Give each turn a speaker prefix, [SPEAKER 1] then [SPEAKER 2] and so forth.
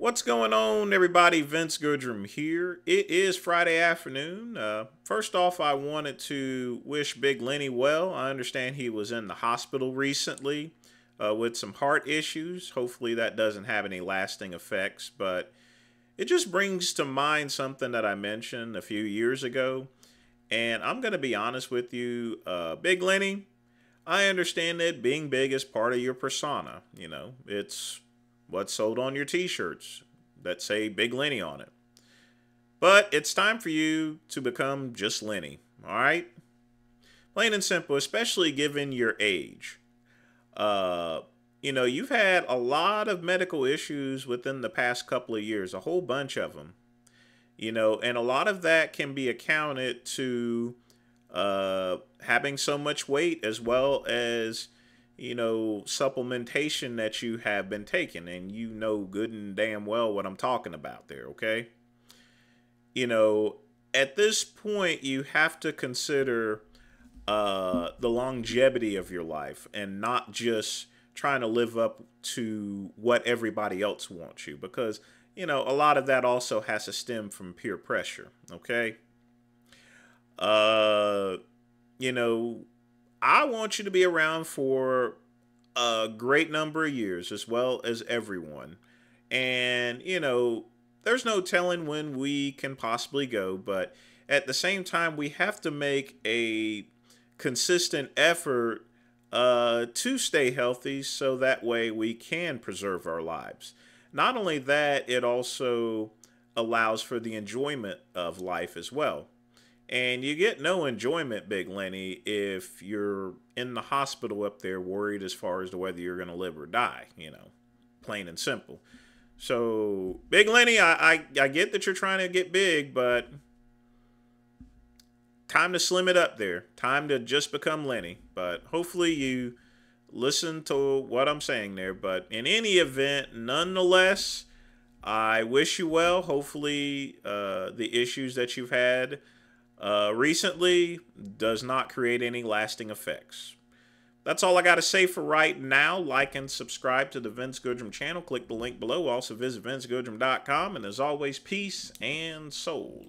[SPEAKER 1] What's going on, everybody? Vince Goodrum here. It is Friday afternoon. Uh, first off, I wanted to wish Big Lenny well. I understand he was in the hospital recently uh, with some heart issues. Hopefully, that doesn't have any lasting effects, but it just brings to mind something that I mentioned a few years ago. And I'm going to be honest with you, uh, Big Lenny, I understand that being big is part of your persona. You know, it's what's sold on your t-shirts that say Big Lenny on it. But it's time for you to become just Lenny, all right? Plain and simple, especially given your age. Uh, you know, you've had a lot of medical issues within the past couple of years, a whole bunch of them. You know, and a lot of that can be accounted to uh, having so much weight as well as you know, supplementation that you have been taking, and you know good and damn well what I'm talking about there, okay? You know, at this point, you have to consider uh, the longevity of your life and not just trying to live up to what everybody else wants you because, you know, a lot of that also has to stem from peer pressure, okay? Uh, you know, I want you to be around for a great number of years, as well as everyone. And, you know, there's no telling when we can possibly go, but at the same time, we have to make a consistent effort uh, to stay healthy so that way we can preserve our lives. Not only that, it also allows for the enjoyment of life as well. And you get no enjoyment, Big Lenny, if you're in the hospital up there worried as far as to whether you're going to live or die, you know, plain and simple. So, Big Lenny, I, I, I get that you're trying to get big, but time to slim it up there. Time to just become Lenny. But hopefully you listen to what I'm saying there. But in any event, nonetheless, I wish you well. Hopefully, uh, the issues that you've had uh, recently does not create any lasting effects. That's all I got to say for right now. Like and subscribe to the Vince Goodrum channel. Click the link below. Also visit vincegoodrum.com. And as always, peace and soul.